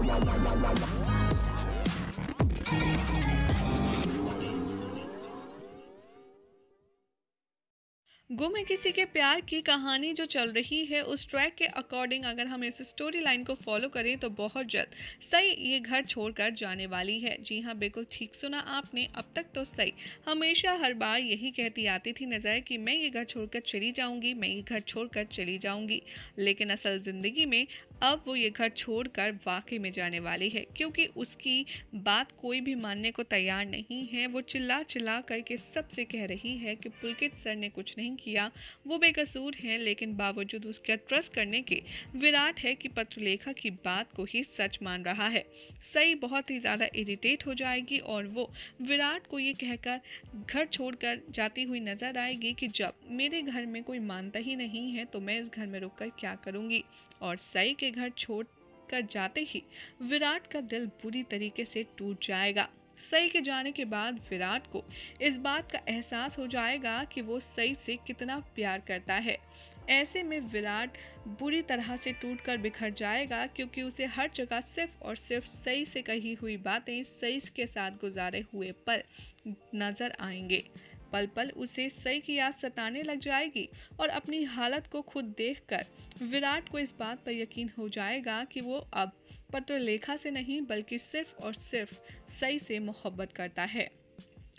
わあ! गुम है किसी के प्यार की कहानी जो चल रही है, उस ट्रैक के अकॉर्डिंग अगर हम इस स्टोरी लाइन को फॉलो करें तो बहुत जल्द सही ये घर छोड़कर जाने वाली है। जी हाँ बिल्कुल ठीक सुना आपने, अब तक तो सही। हमेशा हर बार यही कहती आती थी नज़र कि मैं ये घर छोड़कर चली जाऊँगी, मैं ये घर छोड़कर चली जाऊँगी। लेकिन असल ज़िंदगी में अब वो ये घर छोड़कर वाकई में जाने वाली है, क्योंकि उसकी बात कोई भी मानने को तैयार नहीं है। वो चिल्ला चिल्ला करके सबसे कह रही है कि पुलकित सर ने कुछ नहीं किया। वो बेकसूर हैं, लेकिन बावजूद उसका ट्रस्ट करने के विराट है कि पत्रलेखा की बात को ही सच मान रहा है। सही बहुत ही ज़्यादा इरिटेट हो जाएगी और वो विराट को ये कहकर घर छोड़कर जाती हुई नज़र आएगी कि जब मेरे घर में कोई मानता ही नहीं है तो मैं इस घर में रुककर क्या करूँगी? और सई के घर छोड़ कर जाते ही विराट का दिल बुरी तरीके से टूट जाएगा। सई के जाने के बाद विराट को इस बात का एहसास हो जाएगा कि वो सई से कितना प्यार करता है। ऐसे में विराट बुरी तरह से टूटकर बिखर जाएगा क्योंकि उसे हर जगह सिर्फ़ और सिर्फ़ सही से कही हुई बातें सही के साथ गुजारे हुए पर नज़र आएँगे। पल पल उसे सही की याद सताने लग जाएगी और अपनी हालत को खुद देखकर। विराट को इस बात पर यकीन हो जाएगा कि वो अब पत्र लेखा से नहीं, बल्कि सिर्फ़ और सिर्फ़ सही से मोहब्बत करता है।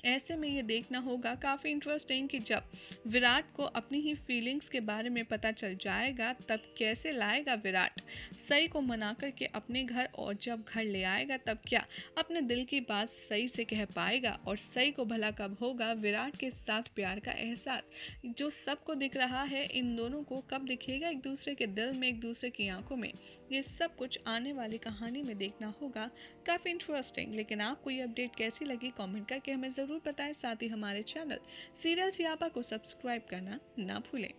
ऐसे में ये देखना होगा काफ़ी इंटरेस्टिंग कि जब विराट को अपनी ही फीलिंग्स के बारे में पता चल जाएगा, तब कैसे लाएगा विराट? सही को मना करके अपने घर और जब घर ले आएगा, तब क्या अपने दिल की बात सही से कह पाएगा? और सही को भला कब होगा? विराट के साथ प्यार का एहसास जो सबको दिख रहा है, इन दोनों को कब दिखेगा एक दूसरे के दिल में, एक दूसरे की आँखों में? ये सब कुछ आने वाली कहानी में देखना होगा। काफ़ी इंटरेस्टिंग लेकिन आपको ये अपडेट कैसी लगी? कमेंट करके हमें ज़रूर ज़रूर बताएँ साथ ही हमारे चैनल सीरियल सियापा को सब्सक्राइब करना ना भूलें।